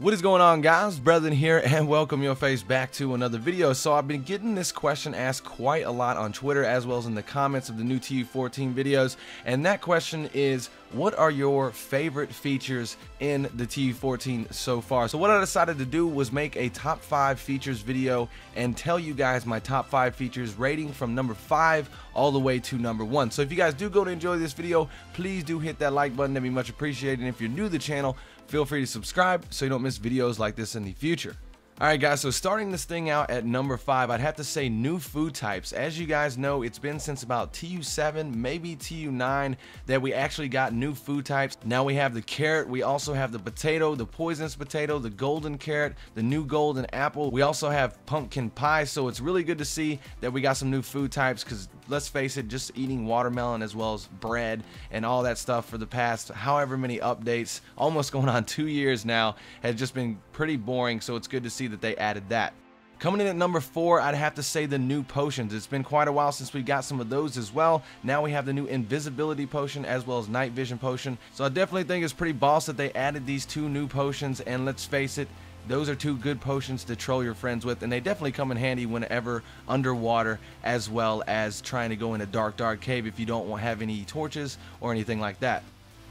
What is going on guys, Brethren here and welcome your face back to another video. So I've been getting this question asked quite a lot on Twitter as well as in the comments of the new TU14 videos and that question is what are your favorite features in the TU14 so far? So what I decided to do was make a top 5 features video and tell you guys my top 5 features rating from number 5 all the way to number 1. So if you guys do go to enjoy this video, please do hit that like button, that'd be much appreciated. And if you're new to the channel, feel free to subscribe so you don't miss videos like this in the future. Alright guys, so starting this thing out at number 5, I'd have to say new food types. As you guys know, it's been since about TU7, maybe TU9, that we actually got new food types. Now we have the carrot, we also have the potato, the poisonous potato, the golden carrot, the new golden apple. We also have pumpkin pie, so it's really good to see that we got some new food types because let's face it, just eating watermelon as well as bread and all that stuff for the past however many updates, almost going on two years now, has just been pretty boring, so it's good to see that they added that. Coming in at number four, I'd have to say the new potions. It's been quite a while since we got some of those as well. Now we have the new invisibility potion as well as night vision potion. So I definitely think it's pretty boss that they added these two new potions. And let's face it, those are two good potions to troll your friends with and they definitely come in handy whenever underwater as well as trying to go in a dark dark cave if you don't have any torches or anything like that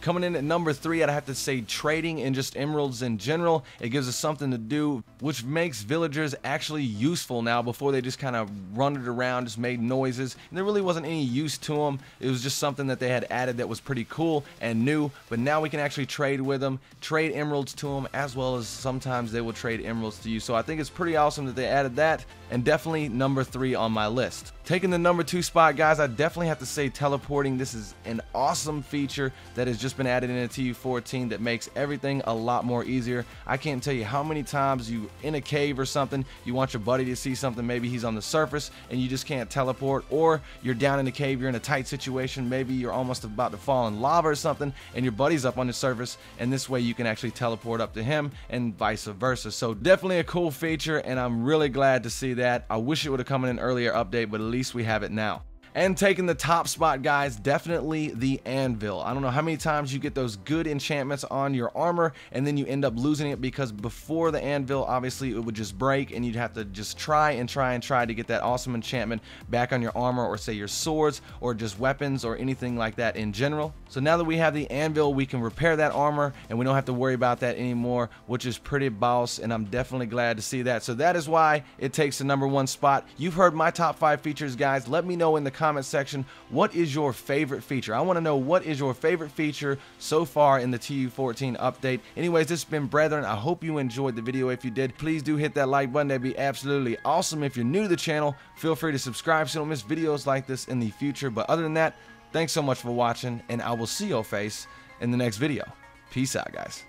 Coming in at number three, I'd have to say trading and just emeralds in general. It gives us something to do, which makes villagers actually useful now before they just kind of run it around, just made noises. And there really wasn't any use to them. It was just something that they had added that was pretty cool and new. But now we can actually trade with them, trade emeralds to them, as well as sometimes they will trade emeralds to you. So I think it's pretty awesome that they added that. And definitely number three on my list. Taking the number two spot, guys, I definitely have to say teleporting. This is an awesome feature that is just just been added in a TU14 that makes everything a lot more easier. I can't tell you how many times you in a cave or something, you want your buddy to see something, maybe he's on the surface and you just can't teleport, or you're down in the cave, you're in a tight situation, maybe you're almost about to fall in lava or something, and your buddy's up on the surface, and this way you can actually teleport up to him and vice versa. So definitely a cool feature, and I'm really glad to see that. I wish it would have come in an earlier update, but at least we have it now. And taking the top spot, guys, definitely the anvil. I don't know how many times you get those good enchantments on your armor and then you end up losing it because before the anvil, obviously it would just break and you'd have to just try and try and try to get that awesome enchantment back on your armor or say your swords or just weapons or anything like that in general. So now that we have the anvil, we can repair that armor and we don't have to worry about that anymore, which is pretty boss and I'm definitely glad to see that. So that is why it takes the number one spot. You've heard my top five features, guys. Let me know in the comments comment section what is your favorite feature. I want to know what is your favorite feature so far in the TU14 update. Anyways, this has been Brethren. I hope you enjoyed the video. If you did, please do hit that like button. That'd be absolutely awesome. If you're new to the channel, feel free to subscribe so you don't miss videos like this in the future. But other than that, thanks so much for watching, and I will see your face in the next video. Peace out, guys.